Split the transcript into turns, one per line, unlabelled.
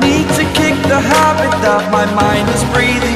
need to kick the habit that my mind is breathing.